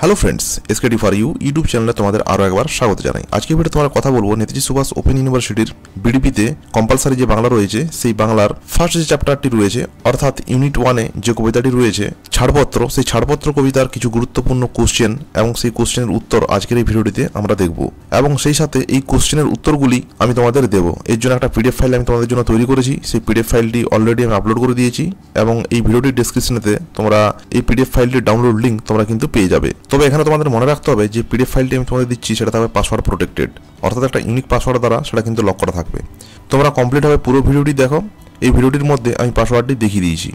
Hello friends SKD for you YouTube চ্যানেলে তোমাদের আরও একবার স্বাগত জানাই। আজকে ভিডিও তোমার কথা বলব নেতাজি সুভাষ ওপেন ইউনিভার্সিটির বিডিপিতে কম্পালসারি যে বাংলা রয়েছে, সেই বাংলার ফার্স্ট যে চ্যাপ্টারটি রয়েছে, অর্থাৎ ইউনিট ওয়ানে যে কবিতাটি রয়েছে, ছাড়পত্র, সেই ছাড়পত্র কবিতার কিছু গুরুত্বপূর্ণ কোশ্চেন এবং সেই কোশ্চেনের উত্তর আজকের এই ভিডিওটিতে আমরা দেখব। এবং সেই সাথে এই কোশ্চেনের উত্তরগুলি আমি তোমাদের দেবো। এর জন্য একটা পিডিএফ ফাইল আমি তোমাদের জন্য তৈরি করেছি। সেই পিডিএফ ফাইলটি অলরেডি আমি আপলোড করে দিয়েছি এবং এই ভিডিওটির ডেসক্রিপশনেতে তোমরা এই পিডিএফ ফাইলটির ডাউনলোড লিঙ্ক তোমরা কিন্তু পেয়ে যাবে। তবে এখানে তোমাদের মনে রাখতে হবে যে পিডিএফ ফাইলটি আমি তোমাদের দিচ্ছি, সেটা থাকবে পাসওয়ার্ড প্রোটেক্টেড অর্থাৎ একটা ইউনিক পাসওয়ার্ড দ্বারা সেটা কিন্তু লক করা থাকবে। তোমরা কমপ্লিটভাবে পুরো ভিডিওটি দেখো, এই ভিডিওটির মধ্যে আমি পাসওয়ার্ডটি দেখিয়ে দিয়েছি।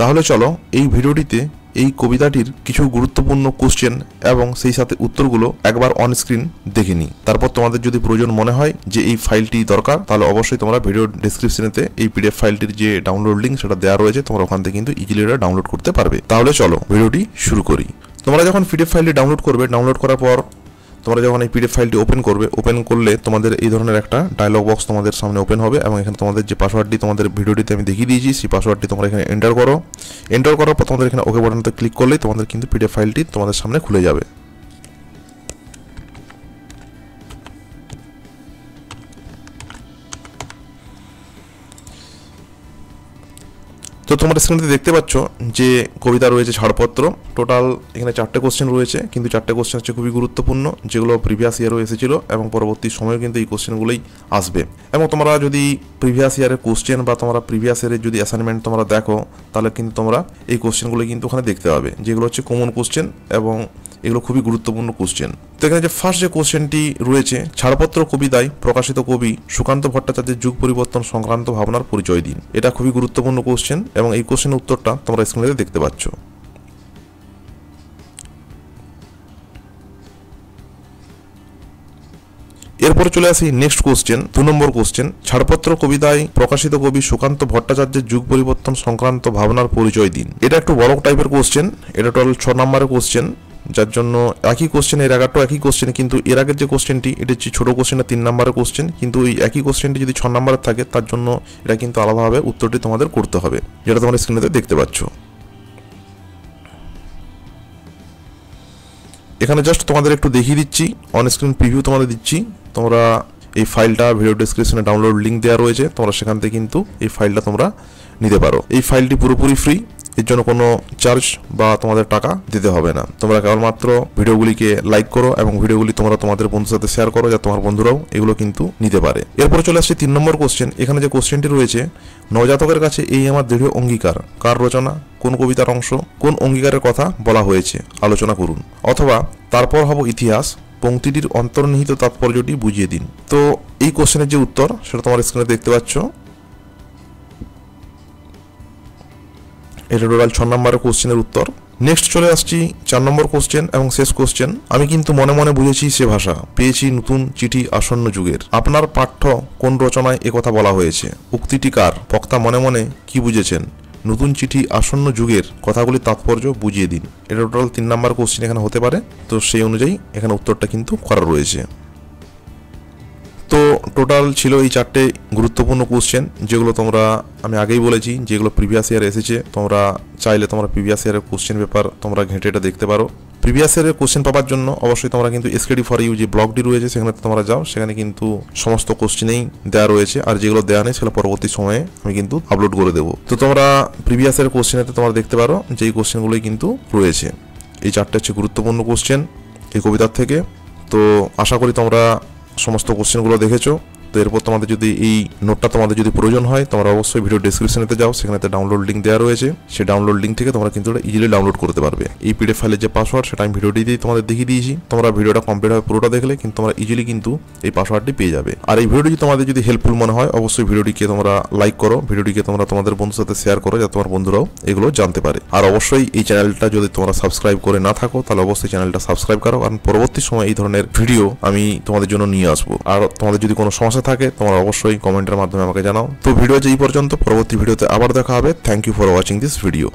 তাহলে চলো, এই ভিডিওটিতে এই কবিতাটির কিছু গুরুত্বপূর্ণ কোশ্চেন এবং সেই সাথে উত্তরগুলো একবার অন স্ক্রিন দেখে নিই। তারপর তোমাদের যদি প্রয়োজন মনে হয় যে এই ফাইলটি দরকার, তাহলে অবশ্যই তোমরা ভিডিও ডিসক্রিপশনেতে এই পিডিএফ ফাইলটির যে ডাউনলোড লিঙ্ক সেটা দেওয়া রয়েছে, তোমরা ওখান থেকে কিন্তু ইজিলি ডাউনলোড করতে পারবে। তাহলে চলো ভিডিওটি শুরু করি। তোমরা যখন পিডিএফ ফাইলটি ডাউনলোড করবে ডাউনলোড করার পর তোমরা যখন এই পিডিএফ ফাইলটি ওপেন করবে ওপেন করলে তোমাদের এই ধরনের একটা ডায়লগ বক্স তোমাদের সামনে ওপেন হবে এবং এখানে তোমাদের যে পাসওয়ার্ডটি তোমাদের ভিডিওটিতে আমি দেখিয়ে দিয়েছি, সেই পাসওয়ার্ডটি তোমরা এখানে এন্টার করো। এন্টার করার পর তোমাদের এখানে ওকে বাটনতে ক্লিক করলেই তোমাদের কিন্তু পিডিএফ ফাইলটি তোমাদের সামনে খুলে যাবে। তো তোমরা স্ক্রিনতে দেখতে পাচ্ছ যে কবিতা রয়েছে ছাড়পত্র। টোটাল এখানে চারটে কোশ্চেন রয়েছে, কিন্তু চারটে কোশ্চেন হচ্ছে খুবই গুরুত্বপূর্ণ, যেগুলো প্রিভিয়াস ইয়ারও এসেছিল এবং পরবর্তী সময়েও কিন্তু এই কোশ্চেনগুলোই আসবে। এবং তোমরা যদি প্রিভিয়াস ইয়ারের কোশ্চেন বা তোমরা প্রিভিয়াস ইয়ারের যদি অ্যাসাইনমেন্ট তোমরা দেখো, তাহলে কিন্তু তোমরা এই কোশ্চেনগুলো কিন্তু ওখানে দেখতে পাবে, যেগুলো হচ্ছে কমন কোশ্চেন এবং এগুলো খুবই গুরুত্বপূর্ণ কোশ্চেন তো এখানে যে ফার্স্ট যে কোশ্চেনটি রয়েছে, ছাড়পত্র কবিতায় প্রকাশিত কবি সুকান্ত ভট্টাচার্যের যুগ পরিবর্তন সংক্রান্ত ভাবনার পরিচয় দিন। এটা খুবই গুরুত্বপূর্ণ কোশ্চেন এবং এই কোশ্চেনের উত্তরটা তোমরা স্ক্রিনে দেখতে পাচ্ছ। এরপর চলে আসি নেক্সট কোশ্চেন দু নম্বর কোশ্চেন ছাড়পত্র কবিতায় প্রকাশিত কবি সুকান্ত ভট্টাচার্যের যুগ পরিবর্তন সংক্রান্ত ভাবনার পরিচয় দিন। এটা একটু বড় টাইপের কোশ্চেন এটা টোটাল ছ নম্বরের কোশ্চেন যার জন্য একই কোশ্চেন এর আগেরটাও একই কোশ্চেন কিন্তু এর আগের যে কোশ্চেনটি এটা হচ্ছে ছোটো কোশ্চেনটা তিন নম্বরের কোশ্চেন কিন্তু ওই একই কোশ্চেনটি যদি ছ নম্বরের থাকে, তার জন্য এটা কিন্তু আলাদাভাবে উত্তরটি তোমাদের করতে হবে, যেটা তোমরা স্ক্রিনেতে দেখতে পাচ্ছ। এখানে জাস্ট তোমাদের একটু দেখিয়ে দিচ্ছি অন স্ক্রিন প্রিভিউ তোমাদের দিচ্ছি, তোমরা এই ফাইলটা ভিডিও ডিসক্রিপশনে ডাউনলোড লিঙ্ক দেওয়া রয়েছে, তোমরা সেখান থেকে কিন্তু এই ফাইলটা তোমরা নিতে পারো। এই ফাইলটি পুরোপুরি ফ্রি এর জন্য কোনো চার্জ বা তোমাদের টাকা দিতে হবে না। তোমরা কেবলমাত্র ভিডিওগুলিকে লাইক করো এবং ভিডিওগুলি তোমরা তোমাদের বন্ধুর সাথে শেয়ার করো যা তোমার বন্ধুরাও এগুলো কিন্তু নিতে পারে। এরপর চলে আসছে তিন নম্বর কোশ্চেন এখানে যে কোশ্চেনটি রয়েছে, নবজাতকের কাছে এই আমার দৃঢ় অঙ্গীকার। কার রচনা, কোন কবিতার অংশ, কোন অঙ্গীকারের কথা বলা হয়েছে? আলোচনা করুন। অথবা, তারপর হব ইতিহাস, পংক্তিটির অন্তর্নিহিত তাৎপর্যটি বুঝিয়ে দিন। তো এই কোশ্চেনের যে উত্তর, সেটা তোমার স্ক্রিনে দেখতে পাচ্ছ। এটা টোটাল ছ নম্বরের কোশ্চেনের উত্তর। নেক্সট চলে আসছি চার নম্বর কোশ্চেন এবং শেষ কোশ্চেন। আমি কিন্তু মনে মনে বুঝেছি সে ভাষা। পেয়েছি নতুন চিঠি আসন্ন যুগের। আপনার পাঠ্য কোন রচনায় একথা বলা হয়েছে? উক্তিটি কার? বক্তা মনে মনে কি বুঝেছেন? নতুন চিঠি আসন্ন যুগের কথাগুলি তাৎপর্য বুঝিয়ে দিন। এটা টোটাল তিন নম্বর কোশ্চেন এখানে হতে পারে। তো সেই অনুযায়ী এখানে উত্তরটা কিন্তু করা রয়েছে। টোটাল ছিল এই চারটে গুরুত্বপূর্ণ কোশ্চেন যেগুলো তোমরা, আমি আগেই বলেছি, যেগুলো প্রিভিয়াস ইয়ার এসেছে, তোমরা চাইলে তোমরা প্রিভিয়াস ইয়ারের কোশ্চেন পেপার তোমরা ঘেঁটে এটা দেখতে পারো। প্রিভিয়াস ইয়ারের কোশ্চেন পাওয়ার জন্য অবশ্যই তোমরা কিন্তু এসকেডি ফর ইউ যে ব্লগটি রয়েছে, সেখানে তোমরা যাও, সেখানে কিন্তু সমস্ত কোশ্চেনেই দেওয়া রয়েছে, আর যেগুলো দেওয়া নেই, সেগুলো পরবর্তী সময়ে আমি কিন্তু আপলোড করে দেবো। তো তোমরা প্রিভিয়াস ইয়ারের কোশ্চেনেতে তোমরা দেখতে পারো যে এই কোশ্চেনগুলোই কিন্তু রয়েছে। এই চারটে হচ্ছে গুরুত্বপূর্ণ কোশ্চেন এই কবিতার থেকে। তো আশা করি তোমরা সমস্ত কোশ্চেনগুলো দেখেছ। তো এরপর তোমাদের যদি এই নোটটা তোমাদের যদি প্রয়োজন হয়, তোমরা অবশ্যই ভিডিও ডিসক্রিপশনেতে যাও, সেখানে ডাউনলোড লিঙ্ক দেওয়া রয়েছে। সেই ডাউনলোড লিঙ্ক থেকে তোমরা কিন্তু ইজিলি ডাউনলোড করতে পারবে। এই পিডিএফ ফাইলের যে পাসওয়ার্ড সেটা আমি ভিডিওটি দিয়ে তোমাদের দেখিয়ে দিয়েছি। তোমরা ভিডিওটা কমপ্লিট হবে পুরোটা দেখলে, কিন্তু তোমরা ইজিলি কিন্তু এই পাসওয়ার্ডটি পেয়ে যাবে। আর এই ভিডিওটি তোমাদের যদি হেল্পফুল মনে হয়, অবশ্যই ভিডিওটিকে তোমরা লাইক করো ভিডিওটিকে তোমরা তোমাদের বন্ধুর সাথে শেয়ার করো, যাতে তোমার বন্ধুরাও এগুলো জানতে পারে। আর অবশ্যই এই চ্যানেলটা যদি তোমরা সাবস্ক্রাইব করে না থাকো, তাহলে অবশ্যই চ্যানেলটা সাবস্ক্রাইব করো। কারণ পরবর্তী সময় এই ধরনের ভিডিও আমি তোমাদের জন্য নিয়ে আসব। আর তোমাদের যদি কোনো সমস্যা থাকে, তোমরা অবশ্যই কমেন্টের মাধ্যমে আমাকে জানাও। তো ভিডিও যে এই পর্যন্ত, পরবর্তী ভিডিওতে আবার দেখা হবে। Thank you for watching this video